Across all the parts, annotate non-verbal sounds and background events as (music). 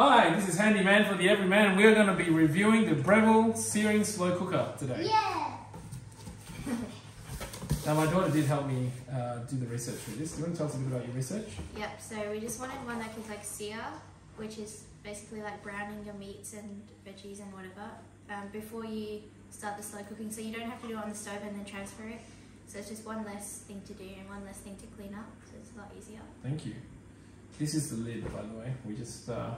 Hi, this is Handyman for the Everyman, and we're going to be reviewing the Breville Searing Slow Cooker today. Yeah. (laughs) Now, my daughter did help me uh, do the research for this. Do you want to tell us a bit about your research? Yep. So we just wanted one that could like sear, which is basically like browning your meats and veggies and whatever um, before you start the slow cooking. So you don't have to do it on the stove and then transfer it. So it's just one less thing to do and one less thing to clean up. So it's a lot easier. Thank you. This is the lid, by the way. We just uh,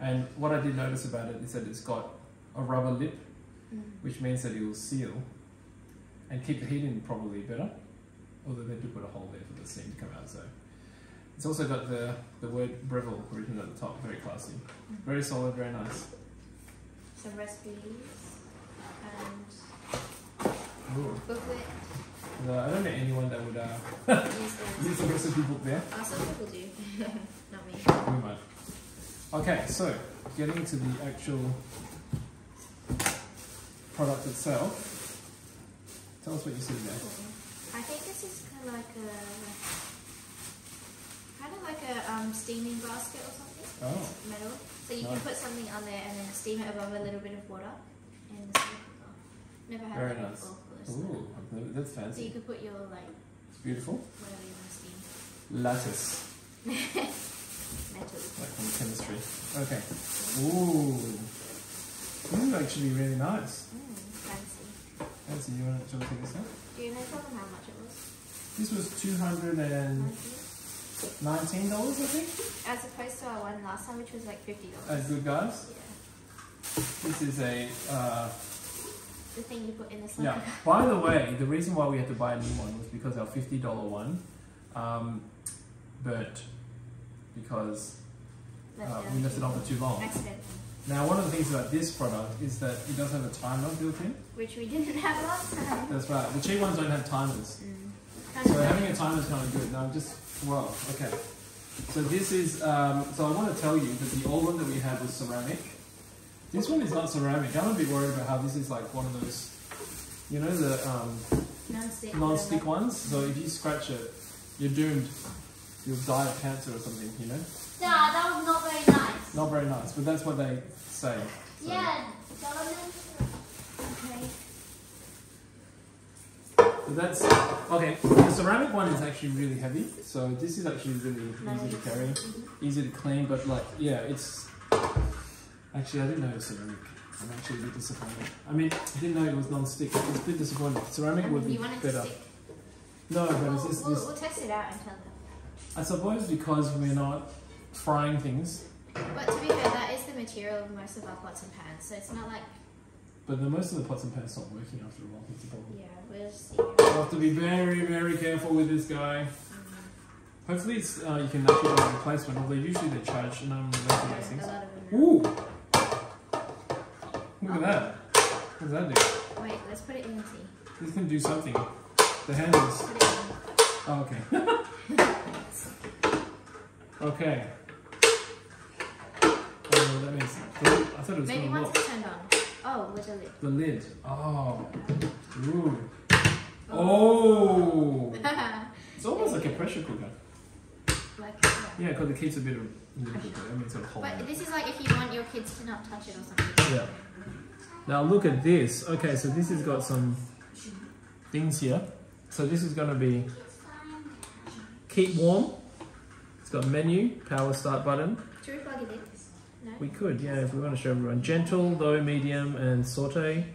and what I did notice about it is that it's got a rubber lip, Mm. which means that it will seal and keep the heat in probably better. Although they do put a hole there for the steam to come out. So it's also got the the word Breville written at the top. Very classy. Very solid. Very nice. Some recipes and Ooh. booklet. No, I don't know anyone that would uh, Use (laughs) the recipe book there. Oh, some people do. (laughs) Not me. We might. Okay, so getting to the actual product itself. Tell us what you see there. I think this is kind of like a kind of like a um, steaming basket or something. Oh, Metal. So you can put something on there and then steam it above a little bit of water in the. Never had Very that nice. before. ooh, never- that's fancy. So you could put your like It's beautiful. whatever you want to steam. Lattice, (laughs) Like from chemistry. Okay. Ooh, this is actually really nice. Mm, fancy. Fancy, you want to take this out? Do you know from how much it was? This was two hundred and Nineteen? nineteen dollars, I think. As opposed to our one last time, which was like fifty At dollars. Good Guys. Yeah. This is a. Uh, The thing you put in the slow Yeah. By the way, the reason why we had to buy a new one was because our fifty dollar one um, burnt because uh, we left it on for too long. Accidentally. Now, one of the things about this product is that it does have a timer built in. Which we didn't have last time. That's right. The cheap ones don't have timers, Mm. So having a timer is kind of good. Now, I'm just well, okay. So this is. Um, so I want to tell you that the old one that we had was ceramic. This one is not ceramic. I'm a bit worried about how this is like one of those. You know the um, non-stick. non-stick ones. So if you scratch it, you're doomed. You'll die of cancer or something. You know, Dad, that was not very nice. not very nice, but that's what they say. So. Yeah, darling. Okay. So that's okay. The ceramic one is actually really heavy, so this is actually really easy to carry, easy to clean. But like, yeah, it's actually I didn't know it was ceramic. I'm actually a bit disappointed. I mean, I didn't know it was non-stick. It's a bit disappointing. Ceramic would be you want it to better. stick. No, but We'll, it's oh, just we'll, this. we'll test it out and tell them. I suppose because we're not frying things, But to be fair, that is the material of most of our pots and pans, so it's not like but the most of the pots and pans stop working after a while. That's the problem. yeah, we'll see. Have to be very, very careful with this guy. Mm, Hopefully, it's, uh, you can actually get a replacement, although usually they charge an arm and for those a things. lot of them. Ooh! Look at that. What does that do? Wait, let's put it in the tea. This can do something. The handles. Put it in. Oh, okay. (laughs) okay. Oh, that makes I thought it was Maybe once lock. it's turned on. Oh, with the lid. The lid. Oh. Ooh. Oh! oh. (laughs) It's almost like a pressure cooker. like, yeah. Yeah, because it keeps a bit of humidity. I mean, sort of hold But this is like if you want your kids to not touch it or something. Yeah. Now look at this. Okay, so this has got some things here. So this is going to be keep warm. It's got menu, power start button. Should we plug it in? No? We could, yeah, if we want to show everyone. Gentle, low, medium, and saute.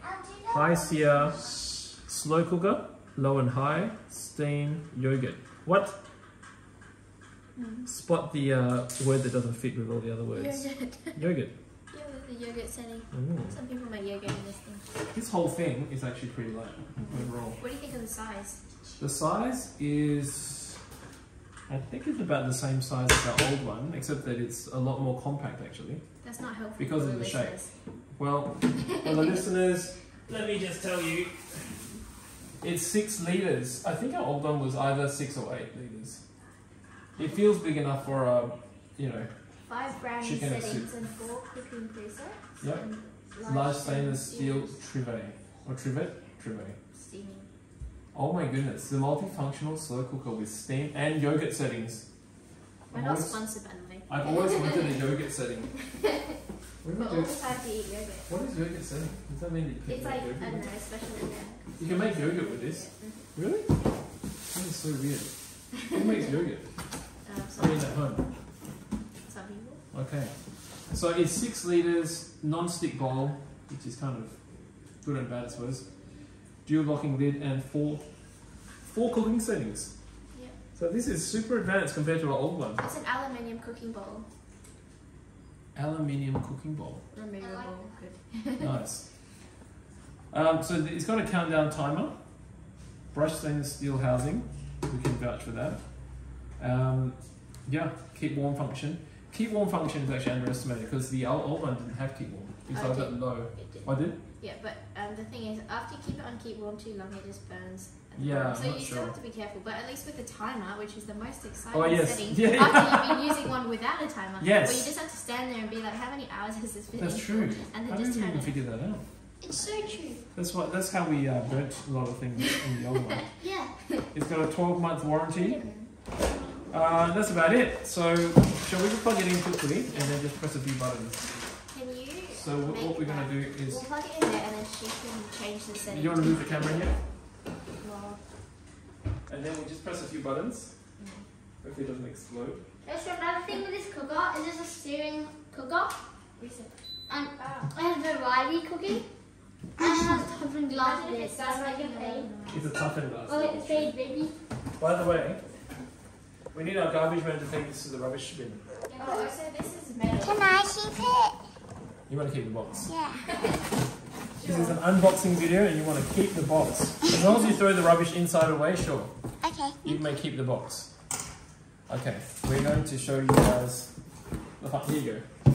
High sear, slow cooker, low and high, steam, yogurt. What? Mm. Spot the uh, word that doesn't fit with all the other words. Yogurt. (laughs) Yogurt. yeah, with the yogurt setting. Ooh. Some people make yogurt in this thing. This whole thing is actually pretty light overall. What do you think of the size? The size is, I think it's about the same size as our old one, except that it's a lot more compact actually. That's not helpful Because of the shape. Well, for the listeners, let me just tell you, it's six liters. I think our old one was either six or eight liters. It feels big enough for a, you know, Five brownie Chicken settings and four cooking presets. Yep. large stainless steel trivet or trivet, trivet. Steaming. Oh my goodness, the multifunctional slow cooker with steam and yogurt settings. We're not always, sponsored by the way. I've always wanted a yogurt setting. (laughs) What, But all the time to eat yogurt. what is yogurt setting? Does that mean you can It's make like, I yogurt? don't with know, it? especially there. You can make yogurt with this. Really? That is so weird. Who (laughs) makes yogurt? Um, I mean at home. some people. Okay. So it's six liters non-stick bowl, which is kind of good and bad, I suppose. Dual locking lid and four four cooking settings. Yeah. So this is super advanced compared to our old one. It's an aluminium cooking bowl. Aluminium cooking bowl. Removable. Good. (laughs) (laughs) nice. Um, so it's got a countdown timer. Brushed stainless steel housing. We can vouch for that. Um, yeah, keep warm function. Keep warm function is actually underestimated because the old, old one didn't have keep warm. I like did. that low. It did. I did. Yeah, but um, the thing is, after you keep it on keep warm too long, it just burns. Yeah. So you still sure. have to be careful. But at least with the timer, which is the most exciting Oh, yes. setting, Yeah, yeah. after you've been using one without a timer, Yes. where you just have to stand there and be like, how many hours has this been? That's true. And I then didn't just turn even it. figure that out. It's so true. That's what. That's how we uh, burnt a lot of things in the old one. (laughs) Yeah. It's got a 12 month warranty. Uh, that's about it. So, shall we just plug it in quickly and then just press a few buttons? Can you? So, what, what we're gonna do is. We'll plug it in there, and then she can change the setting. You want to move the camera here? Well, And then we just press a few buttons. Hopefully, it doesn't explode. There's another thing with this cooker. Is this a steering cooker? And Ah. I have variety cooking. (laughs) And it has topping glass in it. it like a making fade. It's a toughen glass. Oh, it's fade, baby. By the way, we need our garbage man to take this to the rubbish bin. Oh, so this is metal. Can I keep it? You want to keep the box. Yeah. (laughs) This is an unboxing video and you want to keep the box. As long as you throw the rubbish inside away, sure. Okay. You may keep the box. Okay, we're going to show you guys. Oh, here you go.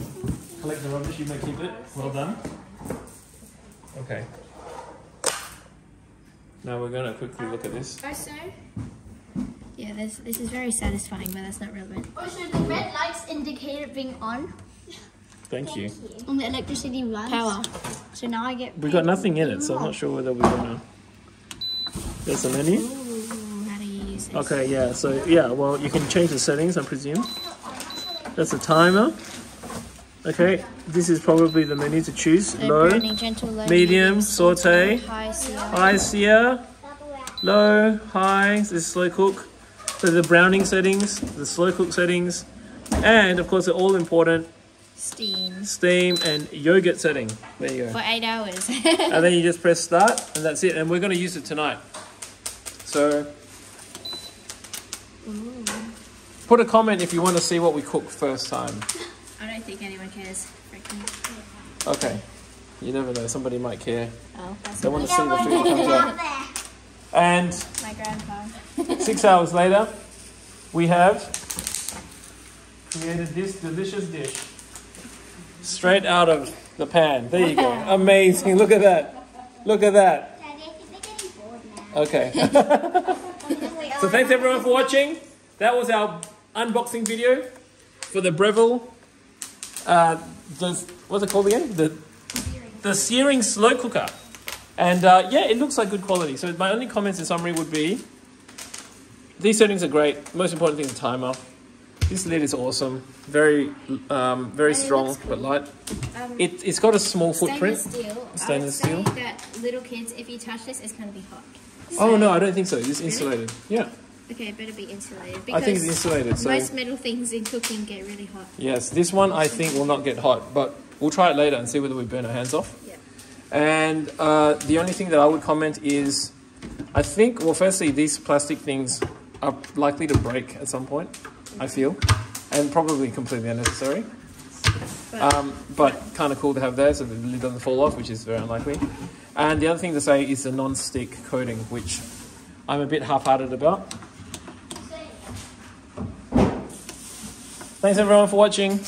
Collect the rubbish, you may keep it. Well done. Okay. Now we're going to quickly look at this. Also, yeah, this this is very satisfying, but that's not relevant. Also, the red lights indicate it being on. Thank you. And the electricity runs. Power. So now I get. We've got nothing in it, so I'm not sure whether we're going to. There's a menu. Ooh, how do use this? Okay, yeah, so yeah, well, you can change the settings, I presume. That's a timer. Okay, this is probably the menu to choose. So Low, browning, gentle, low, medium, saute, high, sear. high sear, low, high, this is slow cook. So the browning settings, the slow cook settings, and of course the all important steam steam and yogurt setting. There you go. for eight hours. (laughs) and then you just press start and that's it and we're going to use it tonight so put a comment if you want to see what we cook first time (laughs) I don't think anyone cares. Frankly. okay you never know somebody might care Oh, that's they want to see know the what food comes out and my grandpa. (laughs) six hours later we have created this delicious dish straight out of the pan there you go amazing look at that look at that Daddy, I think they're getting bored now. okay (laughs) So thanks everyone for watching. That was our unboxing video for the Breville. Uh, the, what's it called again? The the searing slow cooker. And uh, yeah, it looks like good quality. So my only comments in summary would be these settings are great. Most important thing is the timer. This lid is awesome. Very um, very And strong cool. but light. Um, It, it's got a small footprint. Stainless steel. Stainless I steel. that little kids, if you touch this, it's gonna be hot. Oh no, I don't think so. It's insulated. Yeah, Okay, it better be insulated I because think it's insulated. So most metal things in cooking get really hot. Yes, this one I think will not get hot, but we'll try it later and see whether we burn our hands off. Yeah. And uh, the only thing that I would comment is, I think, well, firstly, these plastic things are likely to break at some point, I feel, and probably completely unnecessary. But Um, but kind of cool to have there so the lid doesn't fall off, which is very unlikely. And the other thing to say is the non-stick coating, which I'm a bit half-hearted about. Thanks everyone for watching.